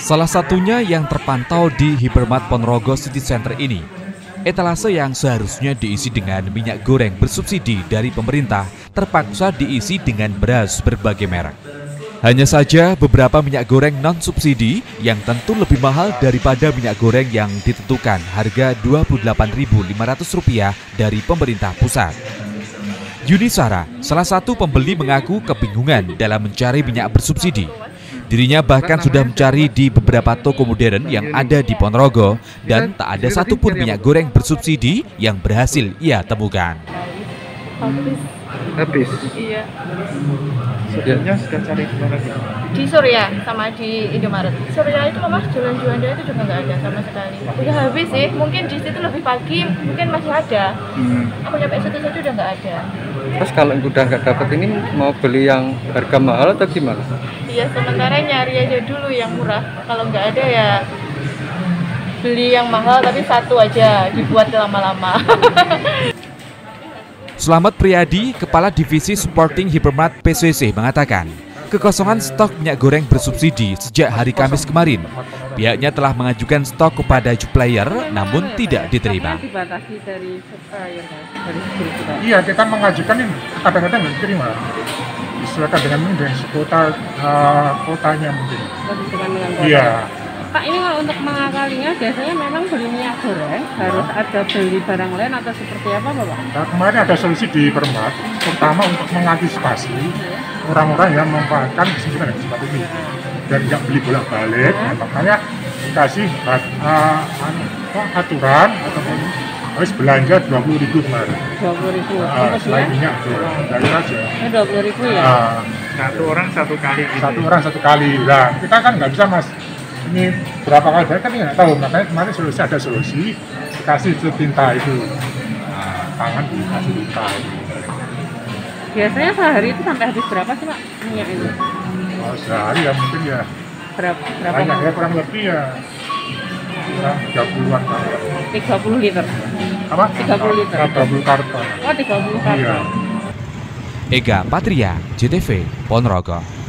Salah satunya yang terpantau di Hypermart Ponorogo City Center ini. Etalase yang seharusnya diisi dengan minyak goreng bersubsidi dari pemerintah terpaksa diisi dengan beras berbagai merek. Hanya saja beberapa minyak goreng non-subsidi yang tentu lebih mahal daripada minyak goreng yang ditentukan harga Rp28.500 dari pemerintah pusat. Yunisara, salah satu pembeli mengaku kebingungan dalam mencari minyak bersubsidi. Dirinya bahkan sudah mencari di beberapa toko modern yang ada di Ponorogo dan tak ada satupun minyak goreng bersubsidi yang berhasil ia temukan. Habis. Habis. Iya. Sebelumnya sudah cari ke mana gitu? Di Surya sama di Indomaret. Surya itu mas jualan-jualan itu juga nggak ada sama sekali. Udah habis sih. Mungkin di situ lebih pagi, mungkin masih ada. Hmm. Aku nyampe situ saja udah nggak ada. Terus kalau udah nggak dapat ini mau beli yang harga mahal atau gimana? Iya sementara nyari aja dulu yang murah. Kalau nggak ada ya beli yang mahal tapi satu aja dibuat lama-lama. Selamat Priyadi, Kepala Divisi Supporting Hypermart PCC mengatakan, kekosongan stok minyak goreng bersubsidi sejak hari Kamis kemarin. Pihaknya telah mengajukan stok kepada supplier namun tidak diterima. dibatasi dari supplier dari distributor. Iya, kita mengajukan ini kadang-kadang nggak diterima. Disesuaikan dengan ini dengan kuota eh, kotanya mungkin. Sesuaikan dengan kuota. Iya, Pak ini kalau untuk mengakalinya biasanya memang beli minyak goreng harus ada beli barang lain atau seperti apa Bapak? nah, kemarin ada solusi di Permat, terutama untuk mengantisipasi orang-orang yang memanfaatkan kesempatan yang seperti ini dan nggak beli bolak-balik. Nah, makanya dikasih apa, aturan ataupun harus belanja 20 ribu kemarin. 20 ribu. Ah, Terus selain ya? minyak, tuh, dari aja. Ini 20 ribu ya? Ah, satu orang satu kali gitu. satu orang satu kali. Nah, kita kan nggak bisa mas. Ini berapa kali bayar kan nggak tahu. Makanya kemarin solusi ada solusi dikasih itu tinta itu. Nah, tangan dikasih tinta itu. Biasanya sehari itu sampai habis berapa sih Pak minyak itu? Oh, sehari ya mungkin ya Berapa? Berapa? banyak ya kurang lebih ya kurang 30-an karton. 30 liter. Apa? 30 liter. 30 karton. Oh 30 karton. Iya. Ega Patria, JTV, Ponorogo.